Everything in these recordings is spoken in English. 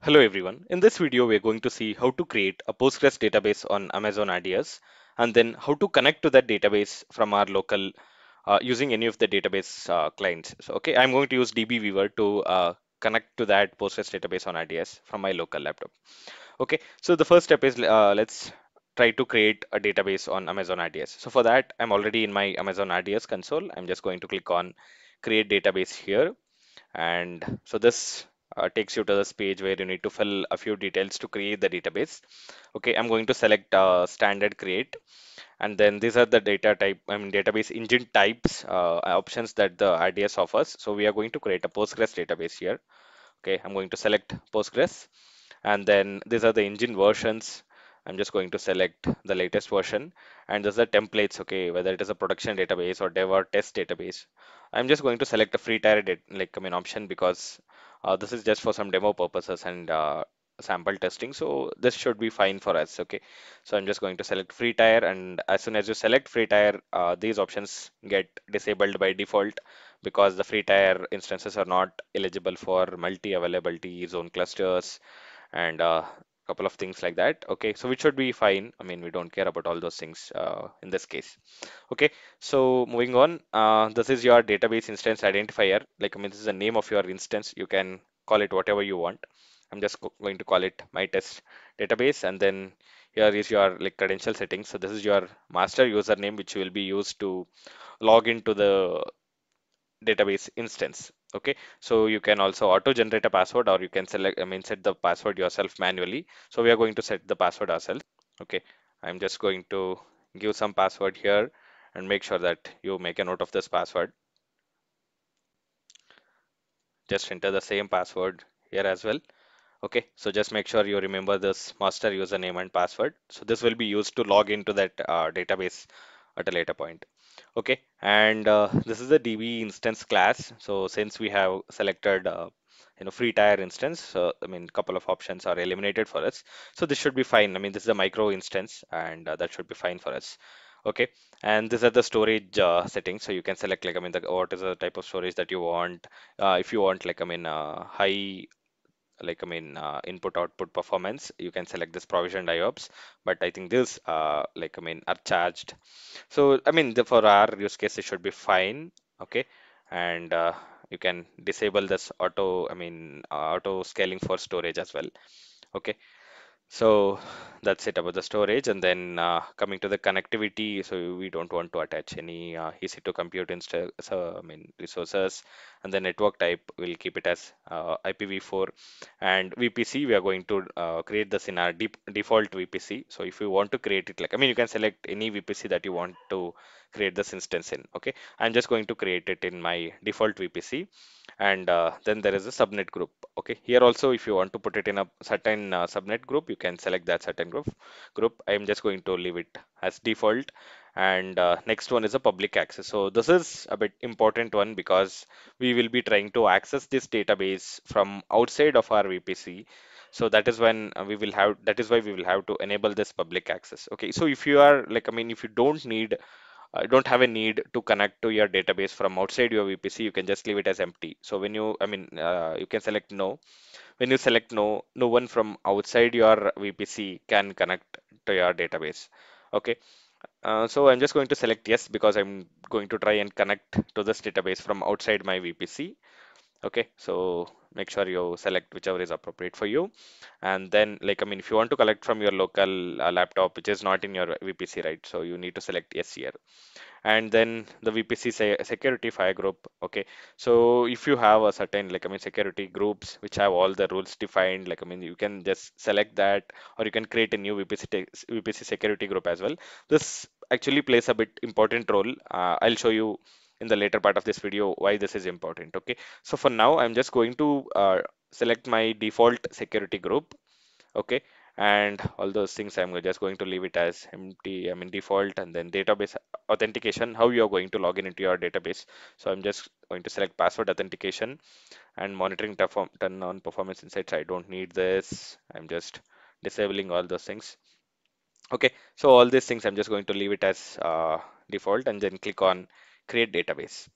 Hello everyone. In this video, we're going to see how to create a Postgres database on Amazon RDS and then how to connect to that database from our local uh, using any of the database uh, clients. So, okay, I'm going to use DBeaver to uh, connect to that Postgres database on RDS from my local laptop. Okay, so the first step is uh, let's try to create a database on Amazon RDS. So for that, I'm already in my Amazon RDS console. I'm just going to click on create database here and so this uh, takes you to this page where you need to fill a few details to create the database. Okay, I'm going to select uh, standard create and then these are the data type, I mean database engine types uh, options that the RDS offers. So we are going to create a Postgres database here. Okay, I'm going to select Postgres and then these are the engine versions. I'm just going to select the latest version and these are templates, okay, whether it is a production database or dev or test database. I'm just going to select a free tier like I mean option because uh, this is just for some demo purposes and uh, sample testing. So this should be fine for us. Okay. So I'm just going to select free tier and as soon as you select free tier, uh, these options get disabled by default because the free tier instances are not eligible for multi-availability zone clusters and a couple of things like that. Okay. So which should be fine. I mean, we don't care about all those things uh, in this case. Okay. So moving on, uh, this is your database instance identifier. Like, I mean, this is the name of your instance. You can call it whatever you want. I'm just going to call it my test database. And then here is your like credential settings. So this is your master username, which will be used to log into the database instance. Okay, so you can also auto generate a password or you can select, I mean, set the password yourself manually. So we are going to set the password ourselves. Okay, I'm just going to give some password here and make sure that you make a note of this password. Just enter the same password here as well. Okay, so just make sure you remember this master username and password. So this will be used to log into that uh, database at a later point. Okay, and uh, this is the DB instance class. So since we have selected uh, you know free tier instance, so I mean couple of options are eliminated for us. So this should be fine. I mean this is a micro instance and uh, that should be fine for us. Okay, and these are the storage uh, settings. So you can select like I mean the, what is the type of storage that you want. Uh, if you want like I mean uh, high like I mean uh, input output performance you can select this provisioned IOPS but I think this uh, like I mean are charged. So I mean the, for our use case it should be fine okay? And uh, you can disable this auto I mean uh, auto scaling for storage as well okay so that's it about the storage. And then uh, coming to the connectivity so we don't want to attach any uh, EC2 compute insta so I mean resources. And the network type we'll keep it as uh, IPv4 and VPC we are going to uh, create this in our deep default VPC so if you want to create it like I mean you can select any VPC that you want to create this instance in okay? I'm just going to create it in my default VPC and uh, then there is a subnet group okay? Here also if you want to put it in a certain uh, subnet group you can select that certain group group. I'm just going to leave it as default and uh, next one is a public access. So this is a bit important one because we will be trying to access this database from outside of our vpc so that is when we will have that is why we will have to enable this public access okay? So if you are like i mean if you don't need uh, don't have a need to connect to your database from outside your VPC, you can just leave it as empty. So when you, I mean, uh, you can select no. When you select no, no one from outside your VPC can connect to your database. Okay. Uh, so I'm just going to select yes because I'm going to try and connect to this database from outside my VPC. Okay, so make sure you select whichever is appropriate for you. And then like, I mean, if you want to collect from your local uh, laptop, which is not in your VPC, right? So you need to select yes here and then the VPC say security fire group. Okay, so if you have a certain like I mean security groups which have all the rules defined, like I mean you can just select that, or you can create a new VPC VPC security group as well. This actually plays a bit important role. Uh, I'll show you in the later part of this video why this is important. Okay, so for now I'm just going to uh, select my default security group. Okay, and all those things I'm just going to leave it as empty I mean default and then database authentication how you are going to log in into your database so I'm just going to select password authentication and monitoring turn on performance insights I don't need this I'm just disabling all those things okay so all these things I'm just going to leave it as uh, default and then click on create database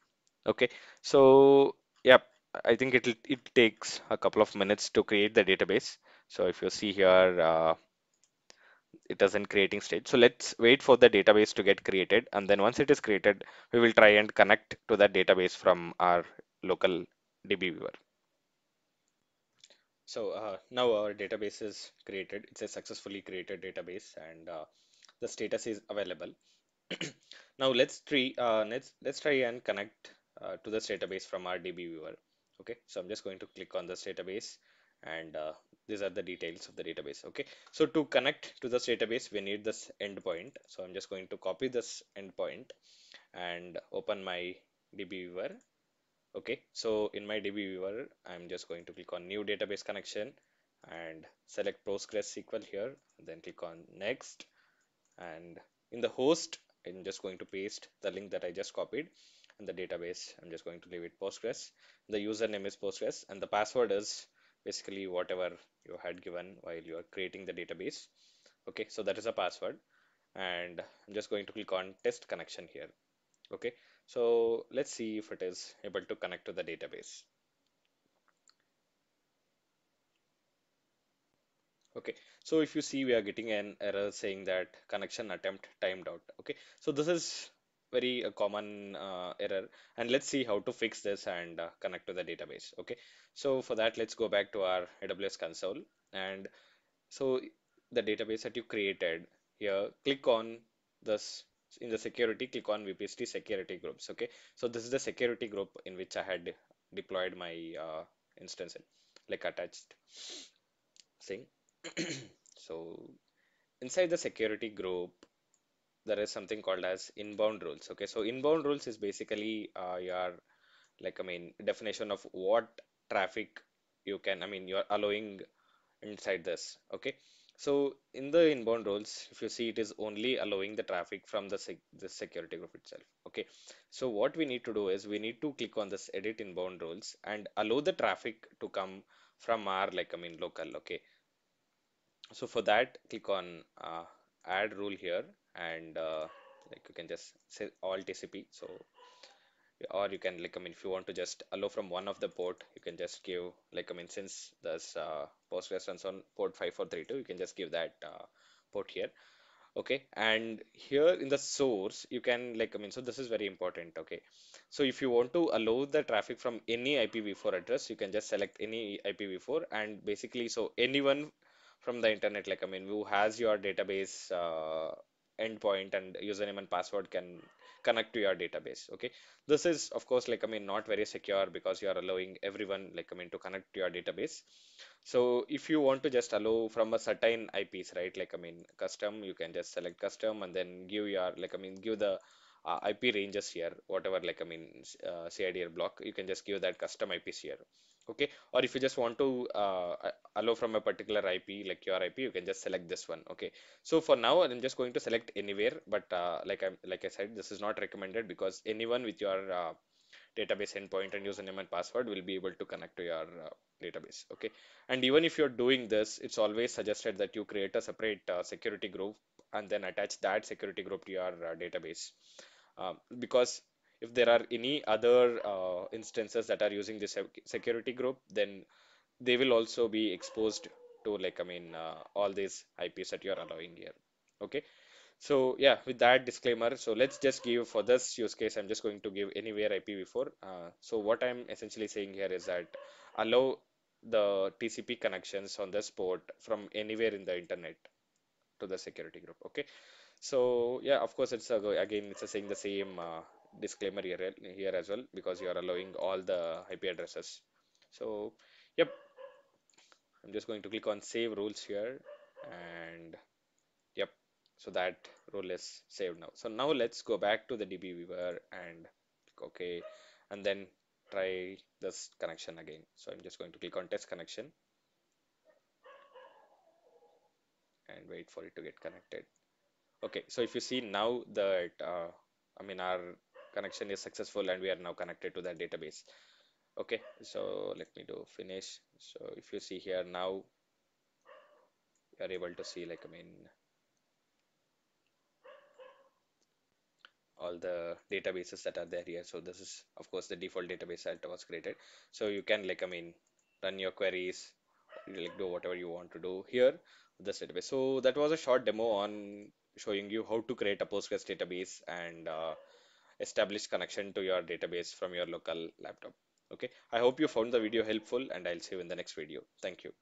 okay so yep I think it it takes a couple of minutes to create the database. So if you see here, uh, it doesn't creating stage. So let's wait for the database to get created. And then once it is created, we will try and connect to that database from our local DBeaver. So uh, now our database is created. It's a successfully created database and uh, the status is available. Now let's try uh, let's let's try and connect uh, to this database from our DBeaver. Okay, so I'm just going to click on this database and uh, these are the details of the database. Okay, so to connect to this database, we need this endpoint. So I'm just going to copy this endpoint and open my DBeaver. Okay, so in my DBeaver, I'm just going to click on new database connection and select PostgreSQL here, then click on next and in the host I'm just going to paste the link that I just copied and the database. I'm just going to leave it Postgres. The username is Postgres and the password is basically whatever you had given while you are creating the database. Okay so that is a password. And I'm just going to click on test connection here. Okay so let's see if it is able to connect to the database. Okay, so if you see, we are getting an error saying that connection attempt timed out. Okay, so this is very uh, common uh, error, and let's see how to fix this and uh, connect to the database. Okay, so for that, let's go back to our AWS console, and so the database that you created here, click on this in the security, click on VPC security groups. Okay, so this is the security group in which I had deployed my uh, instance in, like attached thing. So inside the security group, there is something called as inbound rules. Okay, so inbound rules is basically uh, your like I mean definition of what traffic you can I mean you're allowing inside this. Okay, so in the inbound rules, if you see it is only allowing the traffic from the sec the security group itself. Okay, so what we need to do is we need to click on this edit inbound rules and allow the traffic to come from our like I mean local. Okay, so for that, click on uh, add rule here and uh, like you can just say all TCP. So or you can like I mean if you want to just allow from one of the port, you can just give like I mean since there's uh, Postgres runs on port 5432, you can just give that uh, port here. Okay, and here in the source, you can like I mean so this is very important. Okay, so if you want to allow the traffic from any IPv4 address, you can just select any IPv4 and basically so anyone from the internet like i mean who has your database uh, endpoint and username and password can connect to your database okay? This is of course like i mean not very secure because you are allowing everyone like i mean to connect to your database. So if you want to just allow from a certain ips right? Like i mean custom you can just select custom and then give your like i mean give the uh, ip ranges here whatever like i mean uh, CIDR block you can just give that custom ips here okay? Or if you just want to uh, allow from a particular IP like your IP you can just select this one okay? So for now I'm just going to select anywhere but uh, like I like I said this is not recommended because anyone with your uh, database endpoint and username and password will be able to connect to your uh, database okay? And even if you're doing this it's always suggested that you create a separate uh, security group and then attach that security group to your uh, database. Um, because if there are any other uh, instances that are using this security group, then they will also be exposed to like I mean uh, all these IPs that you are allowing here. Okay. So yeah, with that disclaimer, so let's just give for this use case, I'm just going to give anywhere IPv4. Uh, so what I'm essentially saying here is that allow the TCP connections on this port from anywhere in the internet to the security group. Okay. So yeah, of course, it's a, again, it's a saying the same uh, disclaimer here, here as well because you are allowing all the IP addresses. So yep, I'm just going to click on save rules here and yep, so that rule is saved now. So now let's go back to the DBeaver and click OK and then try this connection again. So I'm just going to click on test connection and wait for it to get connected. Okay, so if you see now that uh, I mean our connection is successful and we are now connected to that database okay so let me do finish so if you see here now you are able to see like I mean all the databases that are there here. So this is, of course, the default database that was created. So you can like, I mean, run your queries, like do whatever you want to do here with this database. So that was a short demo on showing you how to create a Postgres database and uh, establish connection to your database from your local laptop. Okay, I hope you found the video helpful and I'll see you in the next video. Thank you.